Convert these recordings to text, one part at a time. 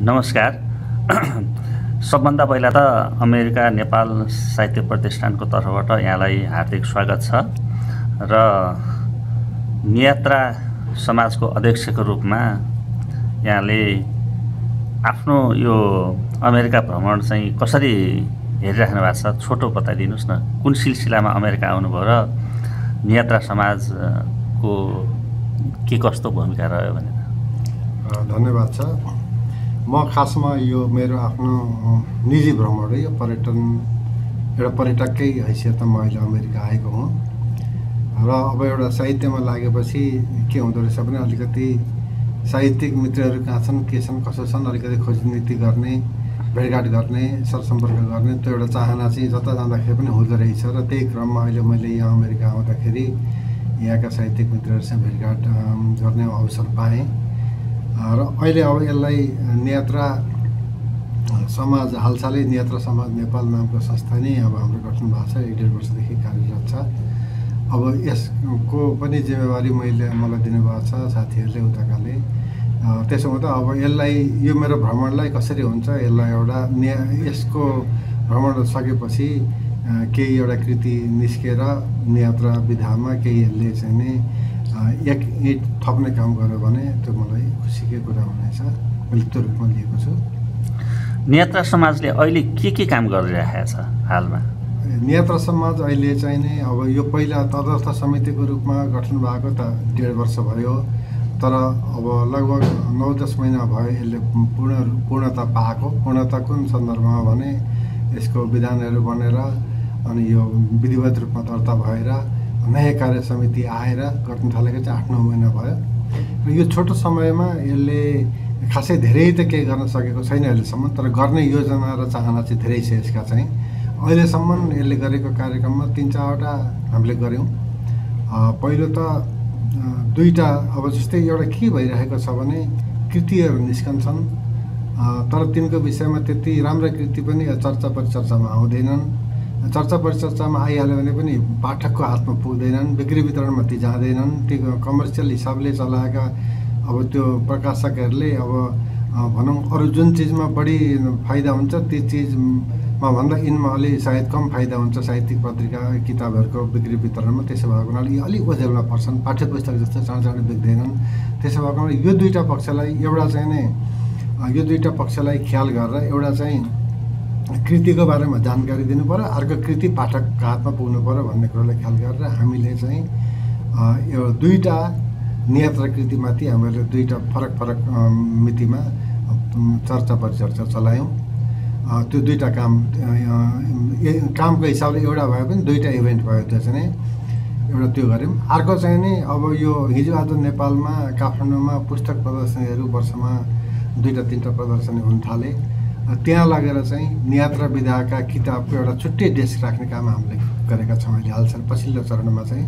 नमस्कार। सबभन्दा पहिला त अमेरिका नेपाल साहित्य प्रतिष्ठानको तर्फबाट यहाँलाई हार्दिक स्वागत छ र नियात्रा समाजको अध्यक्षको रूपमा यहाँले आफ्नो यो अमेरिका भ्रमण चाहिँ कसरी हेरिराख्नु भएको छ छोटो बताइदिनुहोस् न। कुन सिलसिलामा अमेरिका आउनुभयो र नियात्रा समाजको के कस्तो भूमिका रह्यो भनेर? धन्यवाद छ। म खासमा यो मेरो आफ्नो निजी भ्रमण हो। यो पर्यटन एउटा पर्यटककै हैसियतमा म अहिले अमेरिका आएको हुँ। र अब एउटा साहित्यमा लागेपछि के हुँदो रहेछ भने अलिकति साहित्यिक मित्रहरू कहाँ छन् के छन् कसो छन् अलिकति खोजनीति गर्ने भेटघाट गर्ने सरसम्पर्क गर्ने त्यो एउटा चाहना चाहिँ जता जाँदाखेरि पनि हुँदो रहेछ। र त्यही क्रममा अहिले मैले यहाँ अमेरिका आउँदाखेरि यहाँका साहित्यिक मित्रहरूसँग भेटघाट गर्ने अवसर पाएँ। र अहिले अब यसलाई नेत्रा समाज हालसालै नेत्र समाज नेपाल नामको संस्था नै अब हाम्रो गठन भएको छ। एक डेढ वर्षदेखि कार्यरत छ। अब यसको पनि जिम्मेवारी मैले मलाई दिनुभएको छ साथीहरूले उताकाले। त्यसो हुँदा अब यसलाई यो मेरो भ्रमणलाई कसरी हुन्छ यसलाई एउटा ने यसको भ्रमण सकेपछि केही एउटा कृति निस्केर यात्रा विधामा केही यसले चाहिँ नै एक इट थप्ने काम गर्यो भने त्यो मलाई खुसीकै कुरा हुनेछ। मैले त्यो रूपमा लिएको छु। नेत्र समाजले अहिले के के काम गरिरहेको छ हालमा? नेत्र समाज अहिले चाहिँ नै अब यो पहिला तदर्थ समितिको रूपमा गठन भएको त डेढ वर्ष भयो। तर अब लगभग नौ दस महिना भयो यसले पूर्ण पूर्णता पाएको। पूर्णता कुन सन्दर्भमा भने यसको विधानहरू बनेर अनि यो विधिवत रूपमा दर्ता भएर नयाँ कार्य समिति आएर गर्न थालेको चाहिँ आठ नौ महिना भयो। र यो छोटो समयमा यसले खासै धेरै त केही गर्न सकेको छैन अहिलेसम्म तर गर्ने योजना र चाहना चाहिँ धेरै छ यसका चाहिँ। अहिलेसम्म यसले गरेको कार्यक्रममा तिन चारवटा हामीले गऱ्यौँ। पहिलो त दुईवटा अब जस्तै एउटा के भइरहेको छ भने कृतिहरू निस्कन्छन्। तर तिनको विषयमा त्यति राम्रा कृति पनि चर्चा परिचर्चामा आउँदैनन्। चर्चा परिचर्चामा आइहाल्यो भने पनि पाठकको हातमा पुग्दैनन् बिक्री वितरणमा ती जाँदैनन्। ती कमर्सियल हिसाबले चलाएका अब त्यो प्रकाशकहरूले अब भनौँ अरू जुन चिजमा बढी फाइदा हुन्छ ती चिजमा भन्दा यिनमा अलि सायद कम फाइदा हुन्छ साहित्यिक पत्रिका किताबहरूको बिक्री वितरणमा। त्यसो भएको हुनाले अलिक ओझेलमा पर्छन् पाठ्य पुस्तक जस्तो चाँडो चाँडो बिग्दैनन्। त्यसो भएको हुनाले यो दुईवटा पक्षलाई एउटा चाहिँ नै यो दुईवटा पक्षलाई ख्याल गरेर एउटा चाहिँ कृतिको बारेमा जानकारी दिनु पऱ्यो अर्को कृति पाठकको हातमा पुग्नु पऱ्यो भन्ने कुरालाई ख्याल गरेर हामीले चाहिँ यो दुईवटा नियत्र कृतिमाथि हामीले दुईवटा फरक फरक मितिमा चर्चा परिचर्चा चलायौँ। त्यो दुईवटा काम कामको हिसाबले एउटा भए पनि दुईवटा इभेन्ट भयो त्यो चाहिँ एउटा त्यो गऱ्यौँ। अर्को चाहिँ नि अब यो हिजो आज नेपालमा काठमाडौँमा पुस्तक प्रदर्शनीहरू वर्षमा दुईवटा तिनवटा प्रदर्शनी हुन थाले। त्यहाँ लगेर चाहिँ नियात्रा विधाका किताबको एउटा छुट्टै डेस्क राख्ने काम हामीले गरेका छौँ अहिले हालसाल पछिल्लो चरणमा चाहिँ।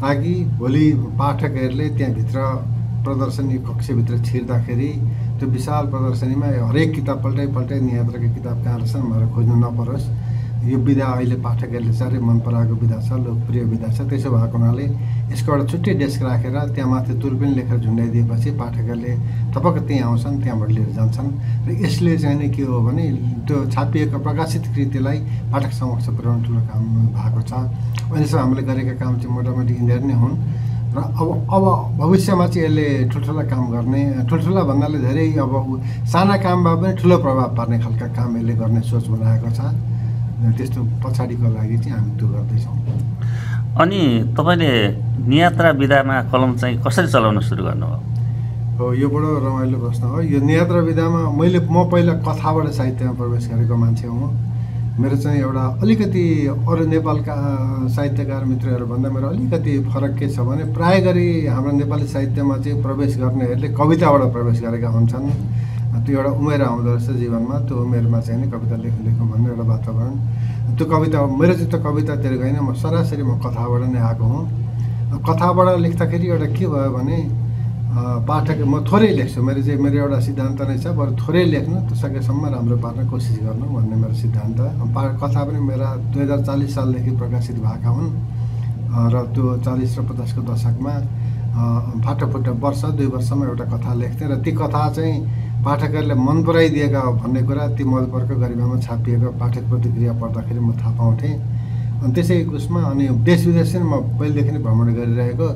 ताकि भोलि पाठकहरूले त्यहाँभित्र प्रदर्शनी कक्षभित्र छिर्दाखेरि त्यो विशाल प्रदर्शनीमा हरेक किताब पल्टै पल्टै नियात्राको किताब कहाँ रहेछन् भनेर खोज्नु नपरोस्। यो विधा अहिले पाठकहरूले साह्रै मन पराएको विधा छ लोकप्रिय विधा छ। त्यसो भएको हुनाले यसको एउटा छुट्टै डेस्क राखेर त्यहाँ माथि तुलपिन लेखेर झुन्डाइदिएपछि पाठकहरूले थपक्क त्यहीँ आउँछन् त्यहाँबाट लिएर जान्छन्। र यसले चाहिँ नै के हो भने त्यो छापिएको प्रकाशित कृतिलाई पाठक समक्ष पुर्याउनु ठुलो काम भएको छ। अहिलेसम्म हामीले गरेका काम चाहिँ मोटामोटी यिनीहरू नै हुन्। र अब अब भविष्यमा चाहिँ यसले ठुल्ठुला काम गर्ने ठुल्ठुला भन्नाले धेरै अब साना काममा पनि ठुलो प्रभाव पार्ने खालका काम यसले गर्ने सोच बनाएको छ। त्यस्तो पछाडिको लागि चाहिँ हामी त्यो गर्दैछौँ। अनि तपाईँले नियात्रा विधामा कलम चाहिँ कसरी चलाउन सुरु गर्नुभयो? हो यो बडो रमाइलो प्रश्न हो। यो नियात्रा विधामा मैले म पहिला कथाबाट साहित्यमा प्रवेश गरेको मान्छे हुँ। मेरो चाहिँ एउटा अलिकति अरू नेपालका साहित्यकार मित्रहरूभन्दा मेरो अलिकति फरक के छ भने प्राय गरी हाम्रो नेपाली साहित्यमा चाहिँ प्रवेश गर्नेहरूले कविताबाट प्रवेश गरेका हुन्छन्। त्यो एउटा उमेर आउँदो रहेछ जीवनमा त्यो उमेरमा चाहिँ नि कविता लेख्नु लेख्नु भन्ने एउटा वातावरण। त्यो कविता मेरो चाहिँ त्यो कवितातिर गएन। म सरासरी म कथाबाट नै आएको हुँ। कथाबाट लेख्दाखेरि एउटा के भयो भने पाठक म थोरै लेख्छु। मेरो चाहिँ मेरो एउटा सिद्धान्त नै छ बरु थोरै लेख्नु त्यो सकेसम्म राम्रो पार्न कोसिस गर्नु भन्ने मेरो सिद्धान्त। पा कथा पनि मेरा दुई हजार चालिस सालदेखि प्रकाशित भएका हुन्। र त्यो चालिस र पचासको दशकमा फाटोफुटो वर्ष दुई वर्षमा एउटा कथा लेख्थेँ। र ती कथा चाहिँ पाठकहरूले मन पराइदिएका भन्ने कुरा ती मधुपर्क गरिमामा छापिएको पाठक प्रतिक्रिया पढ्दाखेरि म थाहा पाउँथेँ। अनि त्यसै उसमा अनि देश विदेश म पहिलेदेखि नै भ्रमण गरिरहेको।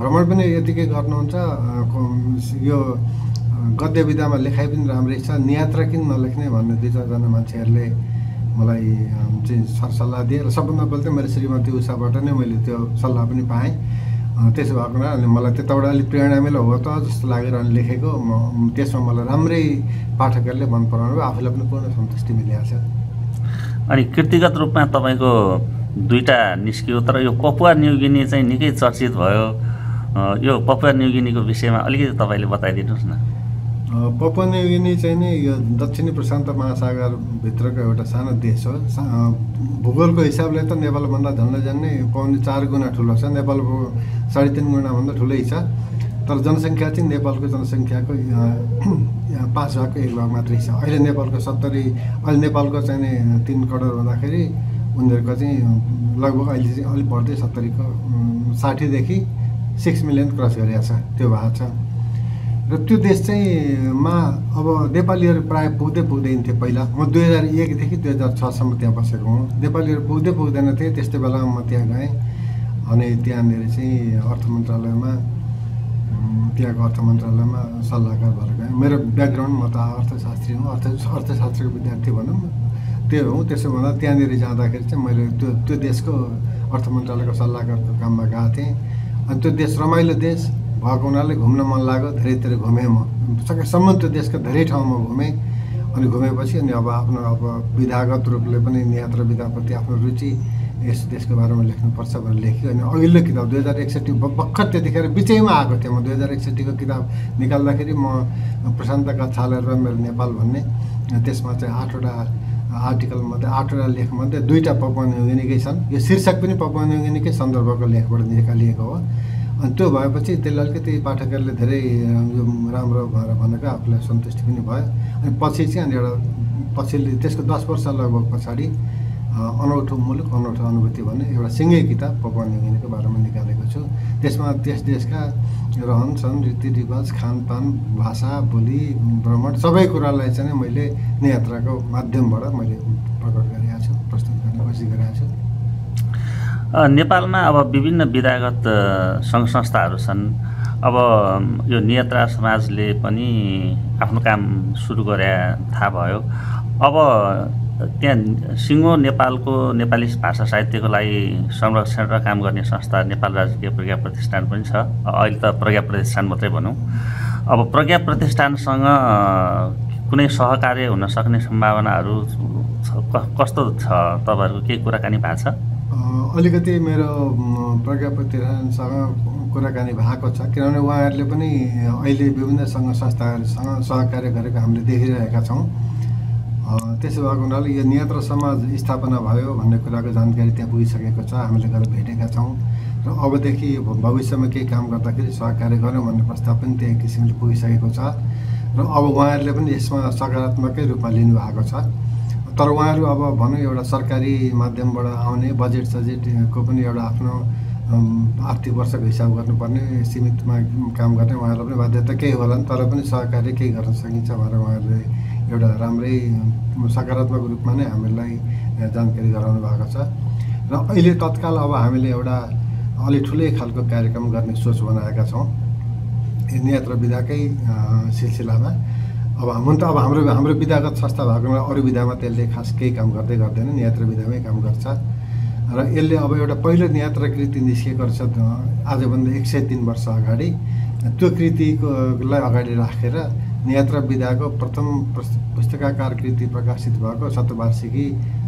भ्रमण पनि यतिकै गर्नुहुन्छ। यो गद्य विधामा लेखाइ पनि राम्रै छ। नियात्रा किन नलेख्ने भन्ने दुई चारजना मान्छेहरूले मलाई चाहिँ सरसल्लाह दिए र सबभन्दा पहिला चाहिँ मेरो श्रीमती उषाबाट नै मैले त्यो सल्लाह पनि पाएँ। त्यसो भएको हुनाले मलाई त्यताबाट अलिक प्रेरणा मिलो हो त जस्तो लागेर अनि लेखेको। म त्यसमा मलाई राम्रै पाठकहरूले मन पराउनु भयो। आफूलाई पनि पूर्ण सन्तुष्टि मिलिरहेको छ अनि कृतिगत रूपमा तपाईँको दुईवटा निस्कियो तर यो पपुवा न्युगिनी चाहिँ निकै चर्चित भयो। यो पपुवा न्युगिनीको विषयमा अलिकति तपाईँले बताइदिनुहोस् न। पपुवा न्युगिनी चाहिँ नि यो दक्षिणी प्रशान्त महासागरभित्रको एउटा सानो देश हो। सा- भूगोलको हिसाबले त नेपालभन्दा झन्डै झन्डै पाउने चार गुणा ठुलो छ। नेपालको साढे तिन गुणाभन्दा ठुलै छ। तर जनसङ्ख्या चाहिँ नेपालको जनसङ्ख्याको पाँच भागको एक भाग मात्रै छ। अहिले नेपालको सत्तरी अहिले नेपालको चाहिँ तिन करोड हुँदाखेरि उनीहरूको चाहिँ लगभग अहिले चाहिँ अलिक बढ्दै सत्तरीको साठीदेखि सिक्स मिलियन क्रस गरिएको छ। त्यो भएको छ। र त्यो देश चाहिँ मा अब नेपालीहरू प्रायः पुग्दै पुग्दैन थियो पहिला। म दुई हजार एकदेखि दुई हजार छसम्म त्यहाँ बसेको हुँ। नेपालीहरू पुग्दै पुग्दैन थिएँ त्यस्तै बेलामा म त्यहाँ गएँ। अनि त्यहाँनिर चाहिँ अर्थ मन्त्रालयमा त्यहाँको अर्थ मन्त्रालयमा सल्लाहकार भएर गएँ। मेरो ब्याकग्राउन्ड म त अर्थशास्त्री हुँ। अर्थ अर्थशास्त्रको विद्यार्थी भनौँ त्यो हुँ। त्यसो भन्दा त्यहाँनिर जाँदाखेरि चाहिँ मैले त्यो त्यो देशको अर्थ मन्त्रालयको सल्लाहकारको काममा गएको थिएँ। अनि त्यो देश रमाइलो देश। भएको हुनाले घुम्न मन लाग्यो धेरैतिर घुमेँ म। सकेसम्म त्यो देशको धेरै ठाउँमा घुमेँ अनि घुमेपछि अनि अब आफ्नो अब विधागत रूपले पनि यात्रा विधाप्रति आफ्नो रुचि यस देशको बारेमा लेख्नुपर्छ भनेर लेखेँ अनि अघिल्लो किताब दुई हजार एकसट्ठी भर्खर त्यतिखेर बिचैमा आएको थियो। म दुई हजार एकसट्ठीको किताब निकाल्दाखेरि म प्रशान्तका छालेर मेरो नेपाल भन्ने त्यसमा चाहिँ आठवटा आर्टिकल मात्रै आठवटा लेख मात्रै दुईवटा पपुवा न्युगिनीकै छन्। यो शीर्षक पनि पपुवा न्युगिनीकै सन्दर्भको लेखबाट निकालिएको हो। अनि त्यो भएपछि त्यसले अलिकति पाठकहरूले धेरै यो राम्रो भएर भनेको आफूलाई सन्तुष्टि पनि भयो। अनि पछि चाहिँ अनि एउटा पछिल्लो त्यसको दस वर्ष लगभग पछाडि अनौठो मुलुक अनौठो अनुभूति भन्ने एउटा सिङ्गै किताब पपुवा न्युगिनीको बारेमा निकालेको छु। त्यसमा त्यस देशका रहन सहन रीतिरिवाज खानपान भाषा बोली भ्रमण सबै कुरालाई चाहिँ मैले यात्राको माध्यमबाट मैले प्रकट गरेको छु प्रस्तुत गर्ने कोसिस गरेको छु। नेपालमा अब विभिन्न विधागत सङ्घ संस्थाहरू छन्। अब यो नियत्रा समाजले पनि आफ्नो काम सुरु गरे थाहा भयो। अब त्यहाँ सिङ्गो नेपालको नेपाली भाषा साहित्यको लागि संरक्षण र काम गर्ने संस्था नेपाल राजकीय प्रज्ञा प्रतिष्ठान पनि छ। अहिले त प्रज्ञा प्रतिष्ठान मात्रै भनौँ। अब प्रज्ञा प्रतिष्ठानसँग कुनै सहकार्य हुन सक्ने सम्भावनाहरू कस्तो छ? तपाईँहरूको केही कुराकानी भएको छ? अलिकति मेरो म, प्रज्ञा प्रतिष्ठानसँग कुराकानी भएको छ। किनभने उहाँहरूले पनि अहिले विभिन्न सङ्घ संस्थाहरूसँग सहकार्य गरेको हामीले देखिरहेका छौँ। त्यसो भएको हुनाले यो नियन्त्र समाज स्थापना भयो भन्ने कुराको जानकारी त्यहाँ पुगिसकेको छ। हामीले गएर भेटेका छौँ। र अबदेखि भविष्यमा केही काम गर्दाखेरि सहकार्य गरौँ भन्ने प्रस्ताव पनि त्यही किसिमले पुगिसकेको छ। र अब उहाँहरूले पनि यसमा सकारात्मकै रूपमा लिनुभएको छ। तर उहाँहरू अब भनौँ एउटा सरकारी माध्यमबाट आउने बजेट सजेटको पनि एउटा आफ्नो आर्थिक वर्षको हिसाब गर्नुपर्ने सीमितमा काम गर्ने उहाँहरूलाई पनि बाध्यता केही होला नि तर पनि सहकार्य केही गर्न सकिन्छ भनेर उहाँहरूले एउटा राम्रै सकारात्मक रूपमा नै हामीलाई जानकारी गराउनु भएको छ। र अहिले तत्काल अब हामीले एउटा अलि ठुलै खालको कार्यक्रम गर्ने सोच बनाएका छौँ। नियत्र विधाकै सिलसिलामा। अब हुन त अब हाम्रो हाम्रो विधागत संस्था भएको अरू विधामा त्यसले खास केही काम गर्दै गर्दैन नियात्र विधामै काम गर्छ। र यसले अब एउटा पहिलो नियात्र कृति निस्किएको रहेछ आजभन्दा एक सय तिन वर्ष अगाडि। त्यो कृतिकोलाई अगाडि राखेर नियात्र विधाको प्रथम पुस्- पुस्तकाकार कृति प्रकाशित भएको शतवार्षिकी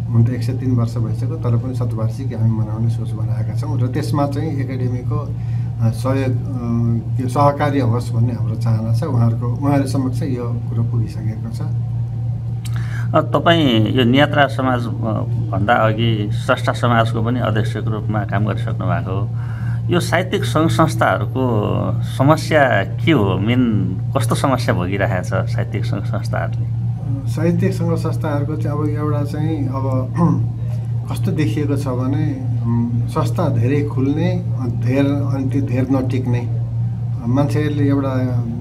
हुन त एक सय तिन वर्ष भइसक्यो तर पनि शतवार्षिकी हामी मनाउने सोच बनाएका छौँ। र त्यसमा चाहिँ एकाडेमीको सहयोग यो सहकार्य होस् भन्ने हाम्रो चाहना छ। उहाँहरूको उहाँहरू समक्ष यो कुरो पुगिसकेको छ। तपाईँ यो नियात्रा समाज अ, भन्दा अघि स्रष्टा समाजको पनि अध्यक्षको रूपमा काम गरिसक्नु भएको हो। यो साहित्यिक सङ्घ संस्थाहरूको समस्या के हो? मेन कस्तो समस्या भोगिरहेको छ साहित्यिक सङ्घ संस्थाहरूले? साहित्यिक सङ्घ संस्थाहरूको चाहिँ अब एउटा चाहिँ अब कस्तो देखिएको छ भने संस्था धेरै खुल्ने धेर अनि त्यो धेर नटिक्ने। मान्छेहरूले एउटा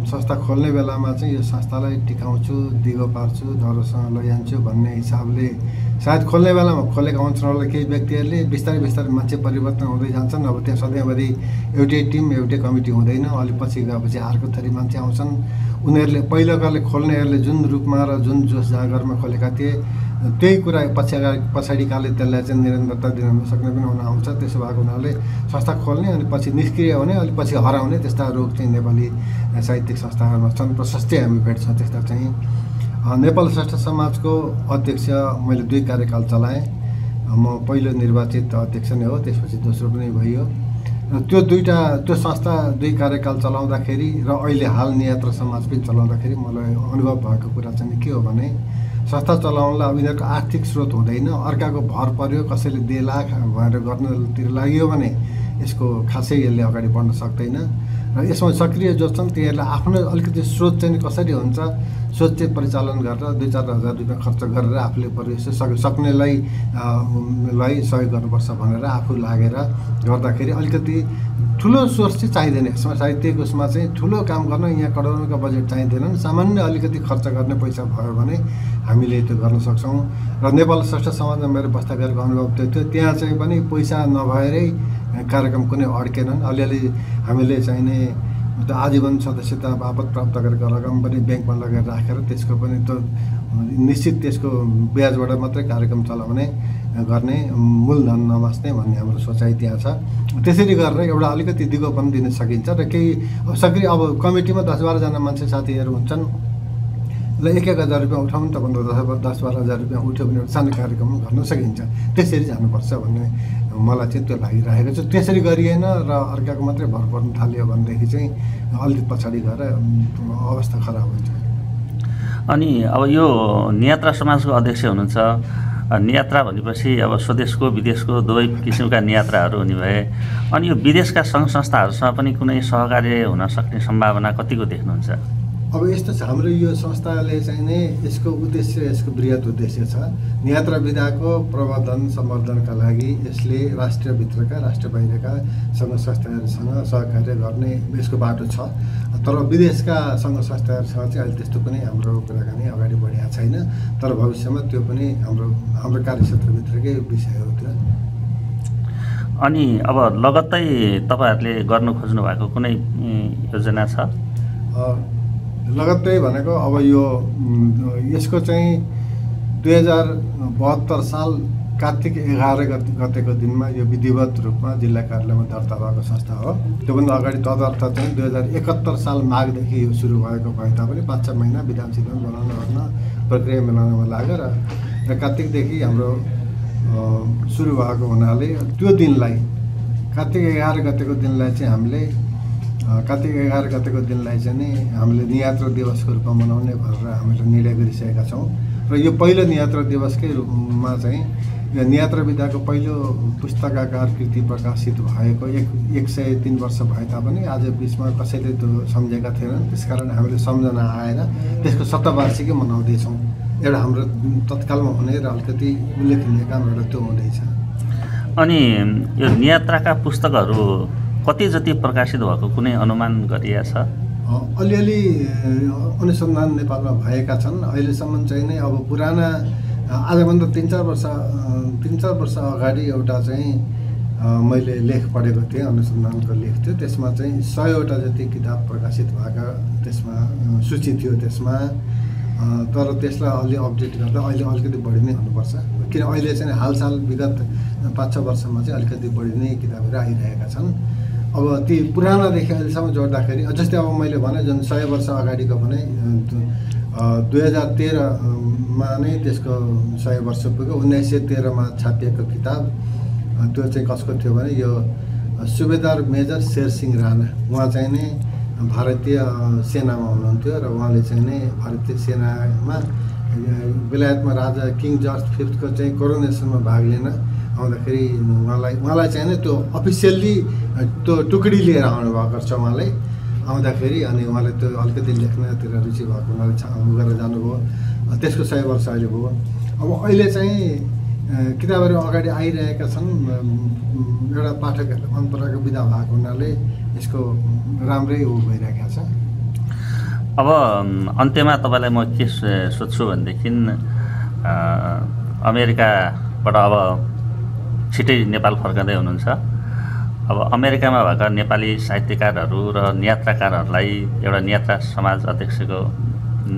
संस्था खोल्ने बेलामा चाहिँ यो संस्थालाई टिकाउँछु दिगो पार्छु धरोसँग लैजान्छु भन्ने हिसाबले सायद खोल्ने बेलामा खोलेका हुन्छन् होला। केही व्यक्तिहरूले बिस्तारै बिस्तारै मान्छे परिवर्तन हुँदै जान्छन्। अब त्यहाँ सधैँभरि एउटै टिम एउटै कमिटी हुँदैन। अलिक पछि गएपछि अर्को थरी मान्छे आउँछन्। उनीहरूले पहिलोकाले खोल्नेहरूले जुन रूपमा र जुन जोस जागरमा खोलेका थिए त्यही कुरा पछि पछाडि कालले त्यसलाई चाहिँ निरन्तरता दिन सक्ने पनि हुन आउँछ। त्यसो भएको हुनाले संस्था खोल्ने अनि पछि निष्क्रिय हुने अलिक पछि हराउने त्यस्ता रोग चाहिँ नेपाली साहित्यिक संस्थाहरूमा छन्। प्रशस्तै हामी भेट्छौँ त्यस्ता चाहिँ। नेपाल श्रेष्ठ समाजको अध्यक्ष मैले दुई कार्यकाल चलाएँ। म पहिलो निर्वाचित अध्यक्ष नै हो त्यसपछि दोस्रो पनि भइयो। र त्यो दुईवटा त्यो संस्था दुई कार्यकाल चलाउँदाखेरि र अहिले हाल नियात्र समाज पनि चलाउँदाखेरि मलाई अनुभव भएको कुरा चाहिँ के हो भने संस्था चलाउनलाई यिनीहरूको आर्थिक स्रोत हुँदैन। अर्काको भर पर्यो कसैले देला भएर गर्नतिर लाग्यो भने यसको खासै यसले अगाडि बढ्न सक्दैन। र यसमा सक्रिय जो छन् तिनीहरूलाई आफ्नो अलिकति स्रोत चाहिँ कसरी हुन्छ चाहिँ परिचालन गरेर दुई चार हजार रुपियाँ खर्च गरेर आफूले सक सक्नेलाई लाई सहयोग गर्नुपर्छ भनेर आफू लागेर गर्दाखेरि अलिकति ठुलो सोर्स चाहिँ चाहिँदैन। यसमा साहित्यको उसमा चाहिँ ठुलो काम गर्न यहाँ करोडौँको बजेट चाहिँदैनन्। सामान्य अलिकति खर्च गर्ने पैसा भयो भने हामीले त्यो गर्न सक्छौँ। र नेपाल श्रेष्ठ समाजमा मेरो बस्दा गरेको अनुभव त्यो थियो त्यहाँ चाहिँ पनि पैसा नभएरै कार्यक्रम कुनै अड्केनन्। अलिअलि हामीले चाहिने आजीवन सदस्यता बापत प्राप्त गरेको रकम पनि ब्याङ्कमा लगेर राखेर त्यसको पनि त निश्चित त्यसको ब्याजबाट मात्रै कार्यक्रम चलाउने गर्ने मूलधन नमास्ने भन्ने हाम्रो सोचाइ त्यहाँ छ। त्यसरी गरेर एउटा अलिकति दिगो पनि दिन सकिन्छ र केही सक्रिय अब कमिटीमा दस बाह्रजना मान्छे साथीहरू हुन्छन्। ल एक एक हजार रुपियाँ उठाउनु त भन्दा दस दस बाह्र हजार रुपियाँ उठ्यो भने एउटा सानो कार्यक्रम गर्न सकिन्छ। त्यसरी जानुपर्छ भन्ने मलाई चाहिँ त्यो लागिरहेको छ। त्यसरी गरिएन र अर्काको मात्रै भर पर्नु थाल्यो भनेदेखि चाहिँ अलिक पछाडि गएर अवस्था खराब हुन्छ। अनि अब यो नियात्रा समाजको अध्यक्ष हुनुहुन्छ। नियात्रा भनेपछि अब स्वदेशको विदेशको दुवै किसिमका नियात्राहरू हुने भए। अनि यो विदेशका सङ्घ संस्थाहरूसँग पनि कुनै सहकार्य हुन सक्ने सम्भावना कतिको देख्नुहुन्छ? अब यस्तो छ हाम्रो यो संस्थाले चाहिँ नै यसको उद्देश्य यसको वृहत उद्देश्य छ। यात्रा विधाको प्रवर्धन सम्वर्धनका लागि यसले राष्ट्रभित्रका राष्ट्र बाहिरका सङ्घ संस्थाहरूसँग सहकार्य गर्ने यसको बाटो छ। तर विदेशका सङ्घ संस्थाहरूसँग चाहिँ अहिले त्यस्तो पनि हाम्रो कुराकानी अगाडि बढेको छैन। तर भविष्यमा त्यो पनि हाम्रो हाम्रो कार्यक्षेत्रभित्रकै विषय हो त्यो। अनि अब लगत्तै तपाईँहरूले गर्नु खोज्नु भएको कुनै योजना छ? लगत्तै भनेको अब यो यसको चाहिँ दुई हजार बहत्तर साल कार्तिक एघार गतेको दिनमा यो विधिवत रूपमा जिल्ला कार्यालयमा दर्ता भएको संस्था हो। त्योभन्दा अगाडि तदर्थ चाहिँ दुई हजार एकहत्तर साल माघदेखि यो सुरु भएको भए तापनि पाँच छ महिना विधान सिधान बनाउन गर्न प्रक्रिया मिलाउनमा लाग्यो र कार्तिकदेखि हाम्रो सुरु भएको हुनाले त्यो दिनलाई कार्तिक एघार गतेको दिनलाई चाहिँ हामीले कार्तिक एघार गतेको दिनलाई चाहिँ नि हामीले नियात्रा दिवसको रूपमा मनाउने भनेर हामीले निर्णय गरिसकेका छौँ। र यो पहिलो नियात्रा दिवसकै रूपमा चाहिँ यो नियात्रा विधाको पहिलो पुस्तकाकार कृति प्रकाशित भएको एक एक सय तिन वर्ष भए तापनि आज बिचमा कसैले त्यो सम्झेका थिएनन्। त्यसकारण हामीले सम्झना आएर त्यसको शतवार्षिकै मनाउँदैछौँ। एउटा हाम्रो तत्कालमा हुने र अलिकति उल्लेखनीय काम एउटा त्यो हुँदैछ। अनि यो नियात्राका पुस्तकहरू कति जति प्रकाशित भएको कुनै अनुमान गरिया छ? अलिअलि अनुसन्धान नेपालमा भएका छन्। अहिलेसम्म चाहिँ नै अब पुराना आजभन्दा तिन चार वर्ष तिन चार वर्ष अगाडि एउटा चाहिँ मैले लेख पढेको थिएँ अनुसन्धानको लेख थियो। त्यसमा चाहिँ सयवटा जति किताब प्रकाशित भएका त्यसमा सूची थियो त्यसमा। तर त्यसलाई अलि अपडेट गर्दा अहिले अलिकति बढी नै हुनुपर्छ। किन अहिले चाहिँ हालसाल विगत पाँच छ वर्षमा चाहिँ अलिकति बढी नै किताबहरू आइरहेका छन्। अब ती पुरानादेखि अहिलेसम्म जोड्दाखेरि जस्तै अब मैले भने जुन सय वर्ष अगाडिको भने दुई हजार तेह्रमा नै त्यसको सय वर्ष पुग्यो। उन्नाइस सय तेह्रमा छापिएको किताब त्यो चाहिँ कसको थियो भने यो सुबेदार मेजर शेरसिंह राणा। उहाँ चाहिँ नै भारतीय सेनामा हुनुहुन्थ्यो र उहाँले चाहिँ नै भारतीय सेनामा बेलायतमा राजा किङ जर्ज फिफ्थको चाहिँ कोरोनेसनमा भाग लिन आउँदाखेरि उहाँलाई उहाँलाई चाहिँ त्यो अफिसियल्ली त्यो टुकडी लिएर आउनुभएको छ उहाँलाई। आउँदाखेरि अनि उहाँले त्यो अलिकति लेख्नतिर रुचि भएको हुनाले गरेर जानुभयो। त्यसको सय वर्ष अहिले भयो। अब अहिले चाहिँ किताबहरू अगाडि आइरहेका छन्। एउटा पाठकहरूलाई मन पराएको विधा भएको हुनाले यसको राम्रै ऊ भइरहेको छ। अब अन्त्यमा तपाईँलाई म के सोध्छु भनेदेखि अमेरिकाबाट अब छिटै नेपाल फर्कँदै हुनुहुन्छ। अब अमेरिकामा भएका नेपाली साहित्यकारहरू र नियात्राकारहरूलाई एउटा नियात्रा समाज अध्यक्षको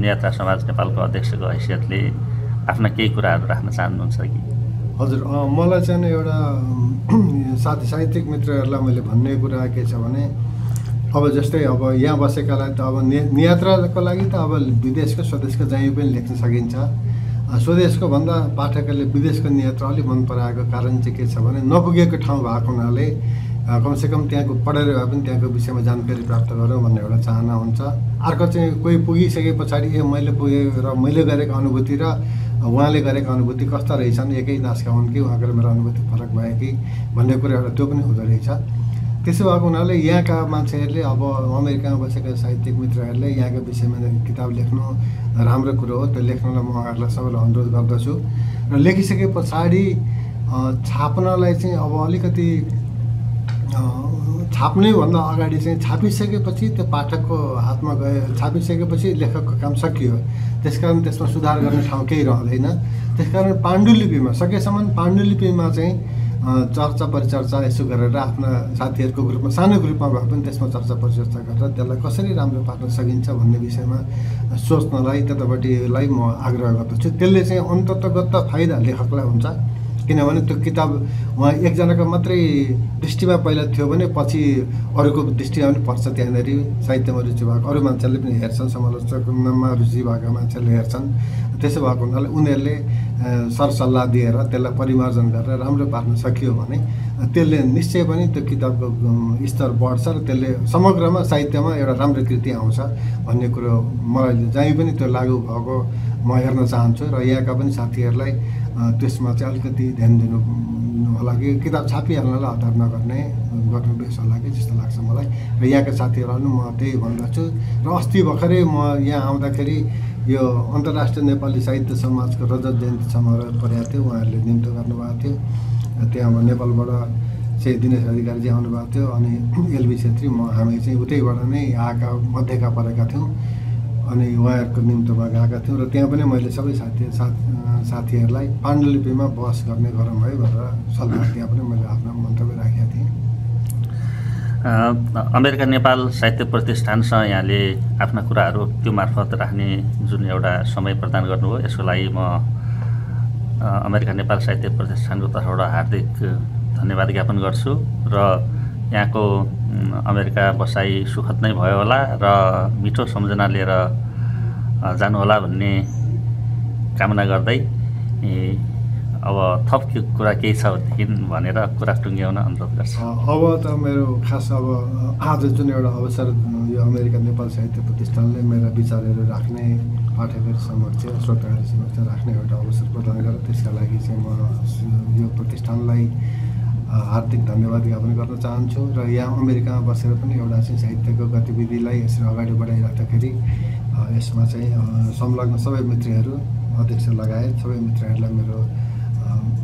नियात्रा समाज नेपालको अध्यक्षको हैसियतले आफ्ना केही कुराहरू राख्न चाहनुहुन्छ कि? हजुर मलाई चाहिँ एउटा साथी साहित्यिक मित्रहरूलाई मैले भन्ने कुरा के छ भने अब जस्तै अब यहाँ बसेकालाई त अब नियात्राको लागि त अब विदेशको स्वदेशको जहीँ पनि लेख्न सकिन्छ। स्वदेशको भन्दा पाठकहरूले विदेशको नियात्रा अलिक मन पराएको कारण चाहिँ के छ भने नपुगेको ठाउँ भएको हुनाले कमसेकम त्यहाँको पढेर भए पनि त्यहाँको विषयमा जानकारी प्राप्त गरौँ भन्ने एउटा चाहना हुन्छ। अर्को चाहिँ कोही पुगिसके पछाडि ए मैले पुगेँ र मैले गरेको अनुभूति र उहाँले गरेको अनुभूति कस्ता रहेछन्? एकै नाचका हुन् कि? उहाँको मेरो अनुभूति फरक भयो कि? भन्ने कुरा एउटा त्यो पनि हुँदो रहेछ। त्यसो भएको हुनाले यहाँका मान्छेहरूले अब अमेरिकामा बसेका साहित्यिक मित्रहरूले यहाँको विषयमा किताब लेख्नु राम्रो कुरो हो त्यो लेख्नलाई म उहाँहरूलाई सबैलाई अनुरोध गर्दछु। र लेखिसके पछाडि छाप्नलाई चाहिँ अब अलिकति अ, छाप्नै भन्दा अगाडि चाहिँ छापिसकेपछि त्यो पाठकको हातमा गए छापिसकेपछि लेखकको काम सकियो। त्यसकारण त्यसमा सुधार गर्ने ठाउँ केही रहँदैन। त्यसकारण पाण्डुलिपिमा सकेसम्म पाण्डुलिपिमा चाहिँ चर्चा परिचर्चा यसो गरेर आफ्ना साथीहरूको ग्रुपमा सानो ग्रुपमा भए पनि त्यसमा चर्चा परिचर्चा गरेर त्यसलाई कसरी राम्रो पार्न सकिन्छ भन्ने विषयमा सोच्नलाई त्यतापट्टिलाई म आग्रह गर्दछु। त्यसले चाहिँ अन्ततगत फाइदा लेखकलाई हुन्छ किनभने त्यो किताब उहाँ एकजनाको मात्रै दृष्टिमा पहिला थियो भने पछि अरूको दृष्टिमा पनि पर्छ त्यहाँनिर। साहित्यमा रुचि भएको अरू मान्छेले पनि हेर्छन् समालोचनमा रुचि भएको मान्छेले हेर्छन्। त्यसो भएको हुनाले उनीहरूले सरसल्लाह दिएर त्यसलाई परिमार्जन गरेर राम्रो पार्न सकियो भने त्यसले निश्चय पनि त्यो किताबको स्तर बढ्छ र त्यसले समग्रमा साहित्यमा एउटा राम्रो कृति आउँछ भन्ने कुरो मलाई जहीँ पनि त्यो लागु भएको म हेर्न चाहन्छु र यहाँका पनि साथीहरूलाई त्यसमा चाहिँ अलिकति ध्यान दिनु होला कि किताब छापिहाल्नलाई हतार नगर्ने गर्नु बेस होला कि जस्तो लाग्छ मलाई। र यहाँका साथीहरूलाई पनि म त्यही भन्दछु। र अस्ति भर्खरै म यहाँ आउँदाखेरि यो अन्तर्राष्ट्रिय नेपाली साहित्य समाजको रजत जयन्ती समारोह परेको थियो उहाँहरूले निम्तो गर्नुभएको थियो। त्यहाँ अब नेपालबाट चाहिँ दिनेश अधिकारीजी आउनुभएको थियो अनि एलबी छेत्री म हामी चाहिँ उतैबाट नै आएका मध्येका परेका थियौँ अनि उहाँहरूको निम्तोमा गएका थियौँ र त्यहाँ पनि मैले सबै साथी साथ साथीहरूलाई पाण्डुलिपिमा बहस गर्ने गरौँ है भनेर सल्लाह त्यहाँ पनि मैले आफ्नो मन्तव्य राखेका थिएँ। अमेरिका नेपाल साहित्य प्रतिष्ठानसँग यहाँले आफ्ना कुराहरू त्यो मार्फत राख्ने जुन एउटा समय प्रदान गर्नुभयो यसको लागि म अमेरिका नेपाल साहित्य प्रतिष्ठानको तर्फबाट हार्दिक धन्यवाद ज्ञापन गर्छु र यहाँको अमेरिका बसाइ सुखद नै भयो होला र मिठो सम्झना लिएर जानुहोला भन्ने कामना गर्दै अब थप कुरा केही छ भनेदेखि भनेर कुरा टुङ्ग्याउन अनुरोध गर्छु। अब त मेरो खास अब आज जुन एउटा अवसर यो अमेरिका नेपाल साहित्य प्रतिष्ठानले मेरा विचारहरू राख्ने पाठकहरू समक्ष श्रोताहरू समक्ष राख्ने एउटा अवसर प्रदान गरेर त्यसका लागि चाहिँ म यो प्रतिष्ठानलाई हार्दिक धन्यवाद ज्ञापन गर्न चाहन्छु र यहाँ अमेरिकामा बसेर पनि एउटा चाहिँ साहित्यको गतिविधिलाई यसरी अगाडि बढाइराख्दाखेरि यसमा चाहिँ संलग्न सबै मित्रहरू अध्यक्ष लगायत सबै मित्रहरूलाई मेरो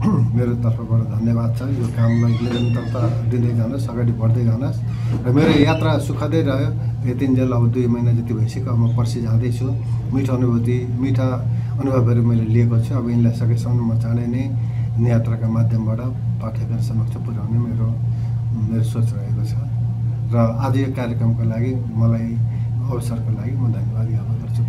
मेरो तर्फबाट धन्यवाद छ। यो कामलाई निरन्तरता दिँदै जानुहोस् अगाडि बढ्दै जानुहोस्। र मेरो यात्रा सुखदै रह्यो। यतिन्जेल अब दुई महिना जति भइसक्यो अब म पर्सि जाँदैछु। मिठो अनुभूति मिठा अनुभवहरू मैले लिएको छु। अब यिनलाई सकेसम्म म चाँडै नै यात्राका माध्यमबाट पाठकहरू समक्ष पुर्याउने मेरो मेरो सोच रहेको छ। र आज यो कार्यक्रमको लागि मलाई अवसरको लागि म धन्यवाद ज्ञापन गर्छु